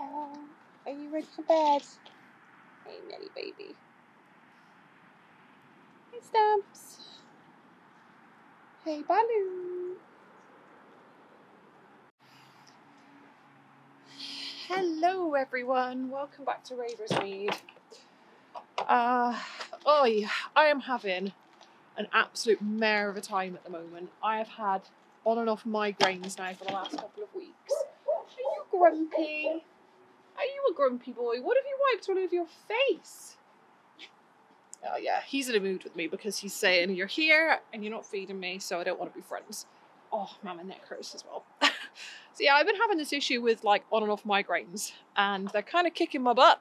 Are you ready for bed? Hey, Nelly baby. Hey, Stamps. Hey, Baloo. Hello, everyone. Welcome back to Raversmead. Uh, oh, I am having an absolute mare of a time at the moment. I have had on and off migraines now for the last couple of weeks. Are you grumpy? Are you a grumpy boy? What have you wiped all over your face? Oh yeah, he's in a mood with me because he's saying you're here and you're not feeding me, so I don't want to be friends. Oh man, my neck hurts as well. so yeah, I've been having this issue with like on and off migraines, and they're kind of kicking my butt.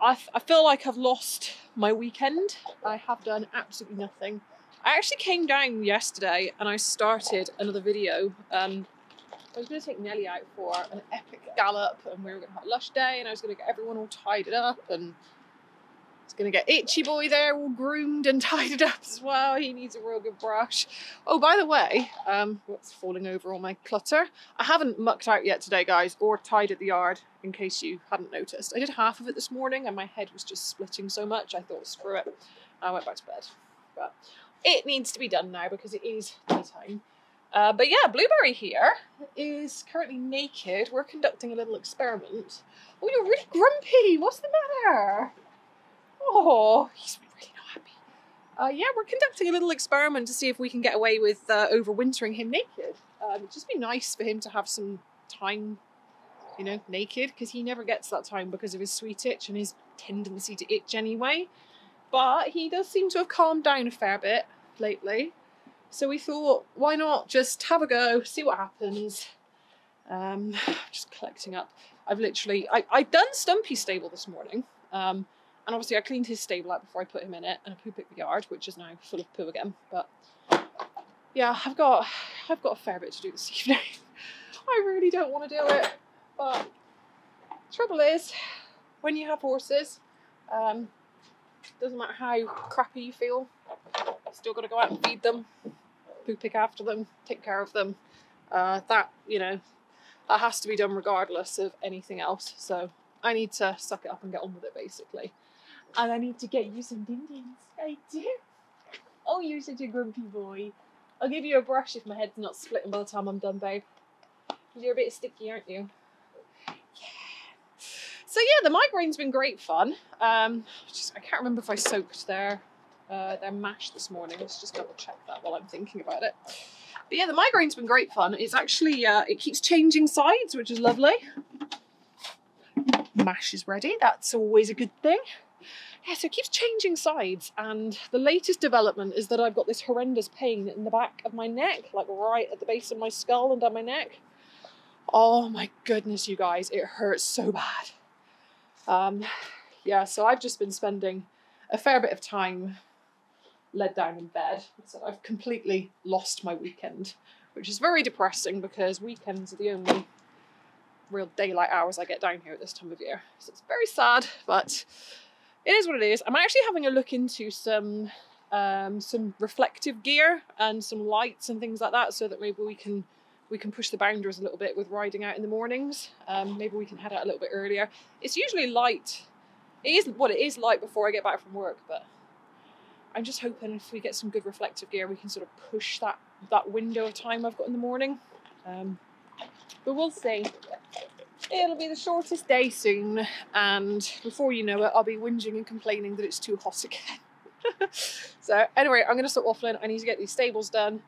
I, I feel like I've lost my weekend. I have done absolutely nothing. I actually came down yesterday and I started another video. Um, I was going to take Nelly out for an epic gallop and we were going to have a lush day and I was going to get everyone all tidied up and it's going to get Itchy Boy there all groomed and tidied up as well. He needs a real good brush. Oh, by the way, um, what's falling over all my clutter? I haven't mucked out yet today, guys, or tidied the yard in case you hadn't noticed. I did half of it this morning and my head was just splitting so much I thought, screw it. I went back to bed. But it needs to be done now because it is daytime. Uh, but yeah, Blueberry here is currently naked. We're conducting a little experiment. Oh, you're really grumpy. What's the matter? Oh, he's really not happy. Uh, yeah, we're conducting a little experiment to see if we can get away with uh, overwintering him naked. Um, it'd just be nice for him to have some time, you know, naked, because he never gets that time because of his sweet itch and his tendency to itch anyway. But he does seem to have calmed down a fair bit lately. So we thought, why not just have a go, see what happens. Um, just collecting up. I've literally, I, I done Stumpy's stable this morning. Um, and obviously I cleaned his stable out before I put him in it and I poo picked the yard, which is now full of poo again. But yeah, I've got, I've got a fair bit to do this evening. I really don't want to do it. But trouble is, when you have horses, um, doesn't matter how crappy you feel, you still got to go out and feed them, poo pick after them, take care of them. Uh, that, you know, that has to be done regardless of anything else. So I need to suck it up and get on with it basically. And I need to get you some din dins. I do. Oh, you're such a grumpy boy. I'll give you a brush if my head's not splitting by the time I'm done, babe. You're a bit sticky, aren't you? So yeah, the migraine's been great fun. Um, just, I can't remember if I soaked their uh, their mash this morning. Let's just double check that while I'm thinking about it. But yeah, the migraine's been great fun. It's actually uh, it keeps changing sides, which is lovely. Mash is ready. That's always a good thing. Yeah, so it keeps changing sides, and the latest development is that I've got this horrendous pain in the back of my neck, like right at the base of my skull and down my neck. Oh my goodness, you guys, it hurts so bad. Um, yeah, so I've just been spending a fair bit of time led down in bed. So I've completely lost my weekend, which is very depressing because weekends are the only real daylight hours I get down here at this time of year. So it's very sad, but it is what it is. I'm actually having a look into some um, some reflective gear and some lights and things like that, so that maybe we can we can push the boundaries a little bit with riding out in the mornings. Um, maybe we can head out a little bit earlier. It's usually light. It is what it is light before I get back from work, but I'm just hoping if we get some good reflective gear, we can sort of push that that window of time I've got in the morning. Um, but we'll see. It'll be the shortest day soon, and before you know it, I'll be whinging and complaining that it's too hot again. so anyway, I'm going to stop waffling. I need to get these stables done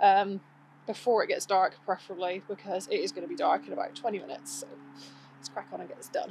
um, before it gets dark, preferably, because it is going to be dark in about 20 minutes. So let's crack on and get this done.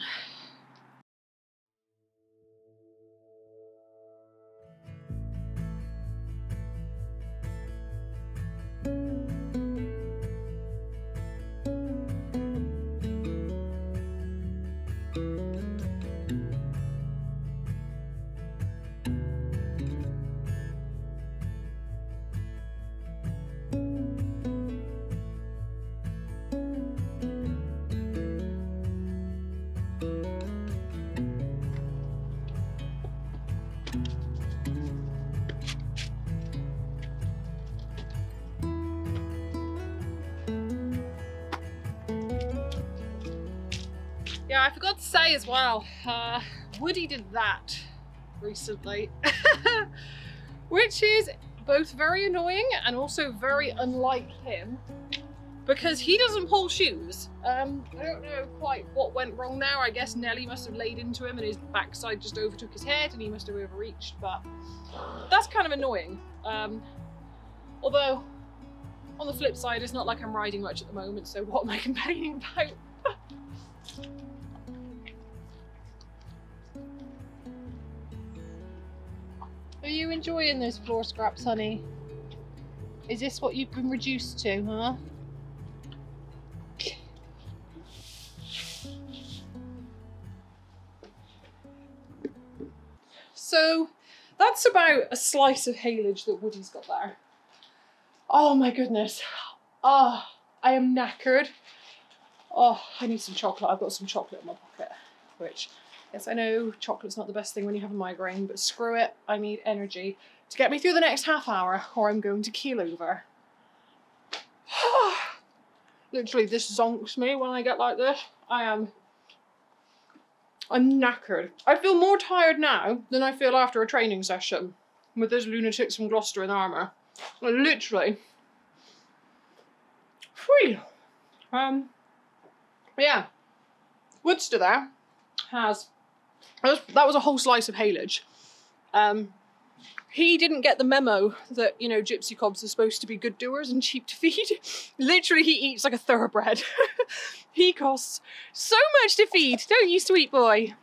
Yeah, I forgot to say as well, uh, Woody did that recently, which is both very annoying and also very unlike him because he doesn't pull shoes. Um, I don't know quite what went wrong there. I guess Nelly must have laid into him and his backside just overtook his head and he must have overreached, but that's kind of annoying. Um, although, on the flip side, it's not like I'm riding much at the moment, so what am I complaining about? Are you enjoying those floor scraps, honey? Is this what you've been reduced to, huh? So that's about a slice of haylage that Woody's got there. Oh my goodness. Oh, I am knackered. Oh, I need some chocolate. I've got some chocolate in my pocket, which, yes, I know chocolate's not the best thing when you have a migraine, but screw it. I need energy to get me through the next half hour or I'm going to keel over. Literally, this zonks me when I get like this. I am I'm knackered. I feel more tired now than I feel after a training session with those lunatics from Gloucester in armour. Literally. Whew. Um, yeah. Woodster there has, that was a whole slice of haylage. Um, he didn't get the memo that, you know, gypsy cobs are supposed to be good doers and cheap to feed. Literally, he eats like a thoroughbred. he costs so much to feed, don't you, sweet boy?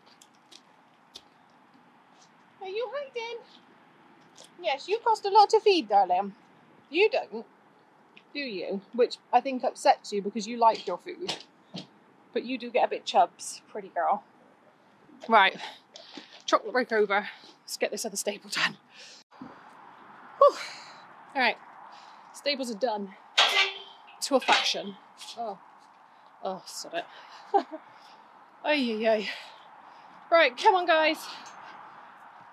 Are you hiding? Yes, you cost a lot to feed, darling. You don't, do you? Which I think upsets you because you like your food. But you do get a bit chubs, pretty girl. Right, chocolate break over. Let's get this other staple done. Whew. All right, staples are done to a fashion. Oh, oh, stop it. ay, ay. Right, come on, guys.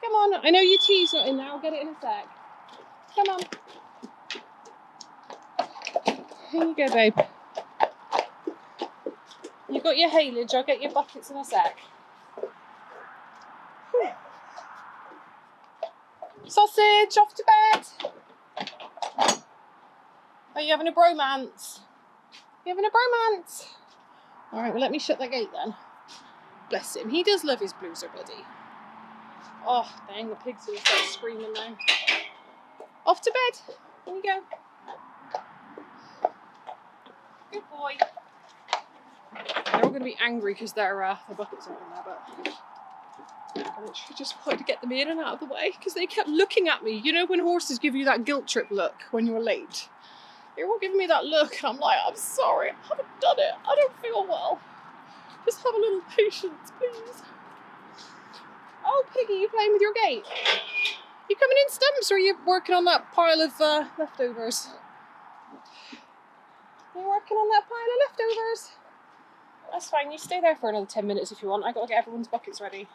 Come on. I know your tea's not in there. I'll get it in a sec. Come on. Here you go, babe. You got your haylage. I'll get your buckets in a sec. Sausage, off to bed. Are you having a bromance? You having a bromance? All right, well, let me shut the gate then. Bless him. He does love his blueser buddy. Oh, dang, the pig's gonna start screaming now. Off to bed. Here you go. Good boy. They're all going to be angry because their uh, their buckets aren't in there, but I literally just wanted to get them in and out of the way because they kept looking at me. You know when horses give you that guilt trip look when you're late? They were all giving me that look and I'm like, I'm sorry, I haven't done it. I don't feel well. Just have a little patience, please. Oh, Piggy, you playing with your gate? You coming in stumps or are you working on that pile of uh, leftovers? You working on that pile of leftovers? That's fine, you stay there for another 10 minutes if you want. I gotta get everyone's buckets ready.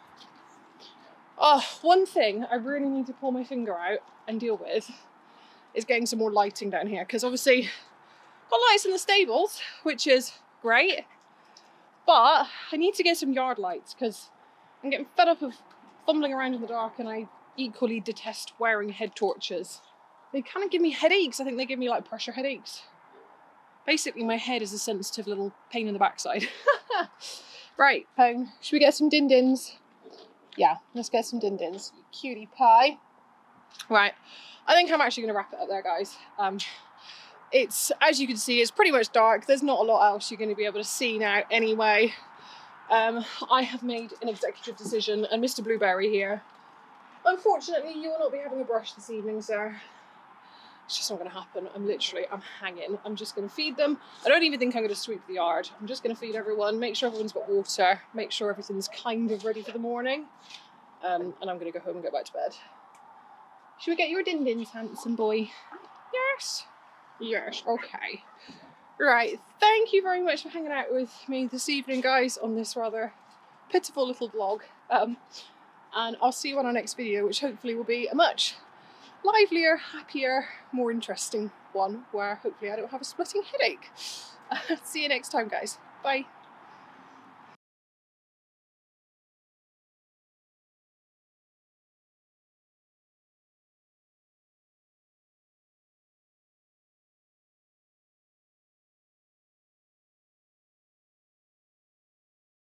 Oh, one thing I really need to pull my finger out and deal with is getting some more lighting down here because obviously got lights in the stables, which is great, but I need to get some yard lights because I'm getting fed up of fumbling around in the dark and I equally detest wearing head torches. They kind of give me headaches. I think they give me like pressure headaches. Basically, my head is a sensitive little pain in the backside. right, Pone, should we get some din dins? Yeah, let's get some din dins. Cutie pie. Right, I think I'm actually going to wrap it up there, guys. Um, it's, as you can see, it's pretty much dark. There's not a lot else you're going to be able to see now anyway. Um, I have made an executive decision, and Mr. Blueberry here. Unfortunately, you will not be having a brush this evening, sir. It's just not going to happen. I'm literally, I'm hanging. I'm just going to feed them. I don't even think I'm going to sweep the yard. I'm just going to feed everyone, make sure everyone's got water, make sure everything's kind of ready for the morning. Um, and I'm going to go home and go back to bed. Should we get your din dins, handsome boy? Yes. Yes, okay. Right, thank you very much for hanging out with me this evening, guys, on this rather pitiful little vlog. Um, and I'll see you on our next video, which hopefully will be a much livelier, happier, more interesting one where hopefully I don't have a splitting headache. see you next time, guys. Bye.